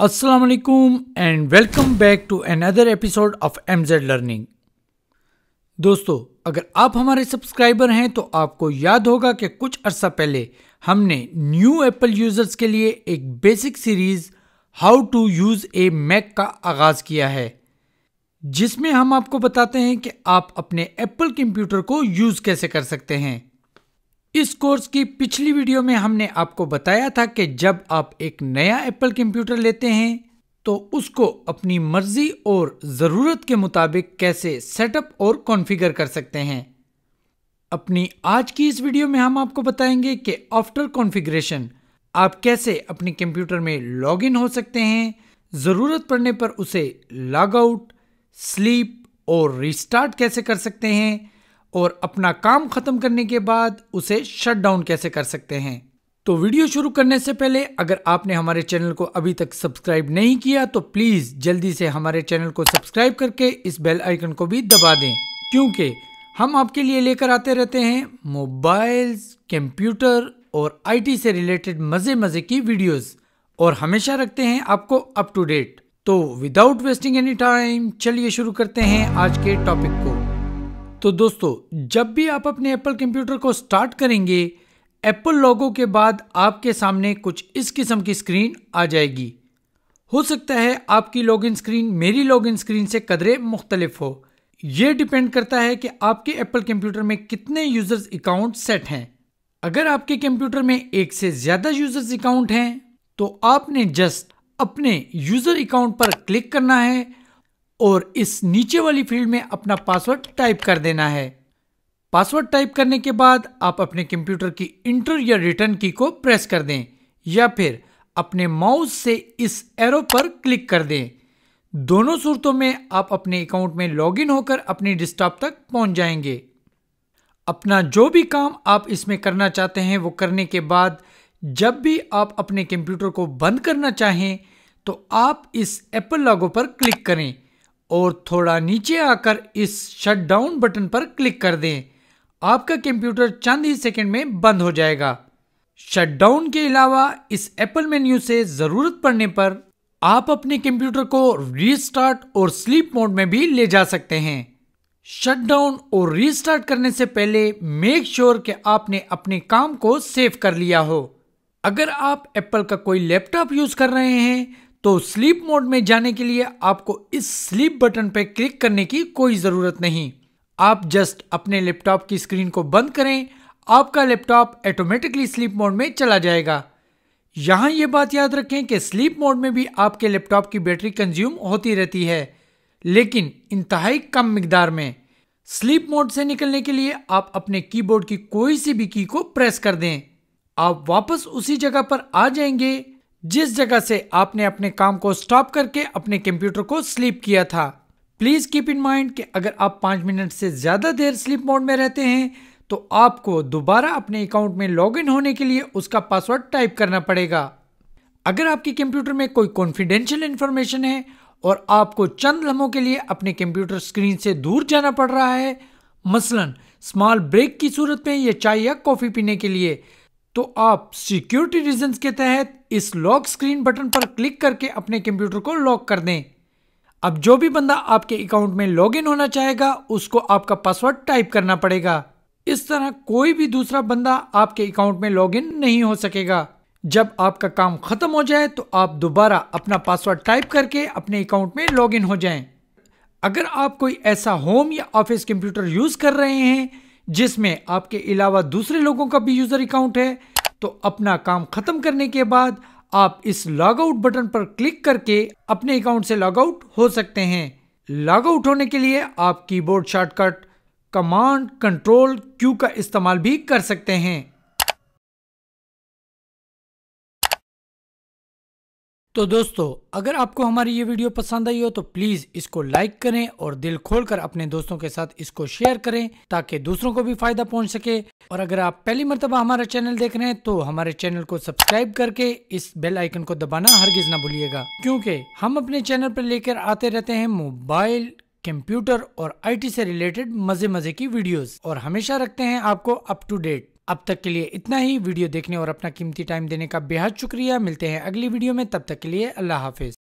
अस्सलाम वालेकुम and welcome back to another episode of MZ learning दोस्तों, अगर आप हमारे सब्सक्राइबर हैं तो आपको याद होगा कि कुछ अरसा पहले हमने न्यू एप्पल यूज़र्स के लिए एक basic series how to use a Mac का आगाज़ किया है, जिसमें हम आपको बताते हैं कि आप अपने एप्पल कंप्यूटर को यूज़ कैसे कर सकते हैं। इस कोर्स की पिछली वीडियो में हमने आपको बताया था कि जब आप एक नया एप्पल कंप्यूटर लेते हैं तो उसको अपनी मर्ज़ी और ज़रूरत के मुताबिक कैसे सेटअप और कॉन्फ़िगर कर सकते हैं। अपनी आज की इस वीडियो में हम आपको बताएँगे कि आफ्टर कॉन्फ़िगरेशन आप कैसे अपने कंप्यूटर में लॉगिन हो सकते हैं, ज़रूरत पड़ने पर उसे लॉग आउट स्लीप और रिस्टार्ट कैसे कर सकते हैं और अपना काम खत्म करने के बाद उसे शट डाउन कैसे कर सकते हैं? तो वीडियो शुरू करने से पहले अगर आपने हमारे चैनल को अभी तक सब्सक्राइब नहीं किया तो प्लीज़ जल्दी से हमारे चैनल को सब्सक्राइब करके इस बेल आइकन को भी दबा दें, क्योंकि हम आपके लिए लेकर आते रहते हैं मोबाइल्स, कंप्यूटर और आईटी से रिलेटेड मज़े मज़े की वीडियोस, और हमेशा रखते हैं आपको अप टू डेट तो विदाउट वेस्टिंग एनी टाइम चलिए शुरू करते हैं आज के टॉपिक को। तो दोस्तों, जब भी आप अपने एप्पल कंप्यूटर को स्टार्ट करेंगे एप्पल लोगो के बाद आपके सामने कुछ इस किस्म की स्क्रीन आ जाएगी। हो सकता है आपकी लॉगिन स्क्रीन मेरी लॉगिन स्क्रीन से कदरे मुख्तलिफ़ हो। यह डिपेंड करता है कि आपके एप्पल कंप्यूटर में कितने यूज़र्स अकाउंट सेट हैं। अगर आपके कंप्यूटर में एक से ज़्यादा यूज़र्स अकाउंट हैं तो आपने जस्ट अपने यूज़र अकाउंट पर क्लिक करना है और इस नीचे वाली फ़ील्ड में अपना पासवर्ड टाइप कर देना है। पासवर्ड टाइप करने के बाद आप अपने कंप्यूटर की इंटर या रिटर्न की को प्रेस कर दें या फिर अपने माउस से इस एरो पर क्लिक कर दें। दोनों सूरतों में आप अपने अकाउंट में लॉगिन होकर अपनी डिस्कटॉप तक पहुँच जाएँगे। अपना जो भी काम आप इसमें करना चाहते हैं, वो करने के बाद जब भी आप अपने कंप्यूटर को बंद करना चाहें तो आप इस एप्पल लॉगो पर क्लिक करें। और थोड़ा नीचे आकर इस शटडाउन बटन पर क्लिक कर दें। आपका कंप्यूटर चंद ही सेकंड में बंद हो जाएगा। शटडाउन के अलावा इस एप्पल मेन्यू से ज़रूरत पड़ने पर आप अपने कंप्यूटर को रीस्टार्ट और स्लीप मोड में भी ले जा सकते हैं। शटडाउन और रीस्टार्ट करने से पहले मेक श्योर sure कि आपने अपने काम को सेव कर लिया हो। अगर आप एप्पल का कोई लैपटॉप यूज़ कर रहे हैं तो स्लीप मोड में जाने के लिए आपको इस स्लीप बटन पर क्लिक करने की कोई ज़रूरत नहीं। आप जस्ट अपने लैपटॉप की स्क्रीन को बंद करें, आपका लैपटॉप ऑटोमेटिकली स्लीप मोड में चला जाएगा। यहाँ यह बात याद रखें कि स्लीप मोड में भी आपके लैपटॉप की बैटरी कंज्यूम होती रहती है, लेकिन इंतहाई कम मकदार में। स्लीप मोड से निकलने के लिए आप अपने कीबोर्ड की कोई सी भी की को प्रेस कर दें। आप वापस उसी जगह पर आ जाएँगे जिस जगह से आपने अपने काम को स्टॉप करके अपने कंप्यूटर को स्लीप किया था। प्लीज़ कीप इन माइंड कि अगर आप पाँच मिनट से ज़्यादा देर स्लीप मोड में रहते हैं तो आपको दोबारा अपने अकाउंट में लॉगिन होने के लिए उसका पासवर्ड टाइप करना पड़ेगा। अगर आपके कंप्यूटर में कोई कॉन्फिडेंशियल इंफॉर्मेशन है और आपको चंद लम्हों के लिए अपने कंप्यूटर स्क्रीन से दूर जाना पड़ रहा है, मसलन स्मॉल ब्रेक की सूरत में या चाय या कॉफ़ी पीने के लिए तो आप सिक्योरिटी रीजंस के तहत इस लॉक स्क्रीन बटन पर क्लिक करके अपने कंप्यूटर को लॉक कर दें। अब जो भी बंदा आपके अकाउंट में लॉगिन होना चाहेगा, उसको आपका पासवर्ड टाइप करना पड़ेगा। इस तरह कोई भी दूसरा बंदा आपके अकाउंट में लॉगिन नहीं हो सकेगा। जब आपका काम खत्म हो जाए तो आप दोबारा अपना पासवर्ड टाइप करके अपने अकाउंट में लॉगिन हो जाएँ। अगर आप कोई ऐसा होम या ऑफ़िस कंप्यूटर यूज़ कर रहे हैं जिसमें आपके अलावा दूसरे लोगों का भी यूज़र अकाउंट है तो अपना काम खत्म करने के बाद आप इस लॉग आउट बटन पर क्लिक करके अपने अकाउंट से लॉग आउट हो सकते हैं। लॉग आउट होने के लिए आप keyboard shortcut command control Q का इस्तेमाल भी कर सकते हैं। तो दोस्तों, अगर आपको हमारी ये वीडियो पसंद आई हो तो प्लीज़ इसको लाइक करें और दिल खोलकर अपने दोस्तों के साथ इसको शेयर करें ताकि दूसरों को भी फ़ायदा पहुँच सके। और अगर आप पहली मरतबा हमारा चैनल देख रहे हैं तो हमारे चैनल को सब्सक्राइब करके इस बेल आइकन को दबाना हरगिज ना भूलिएगा, क्योंकि हम अपने चैनल पर लेकर आते रहते हैं मोबाइल, कंप्यूटर और आई से रिलेटेड मज़े मज़े की वीडियोज़ और हमेशा रखते हैं आपको अप टू डेट अब तक के लिए इतना ही। वीडियो देखने और अपना कीमती टाइम देने का बेहद शुक्रिया। मिलते हैं अगली वीडियो में। तब तक के लिए अल्लाह हाफिज।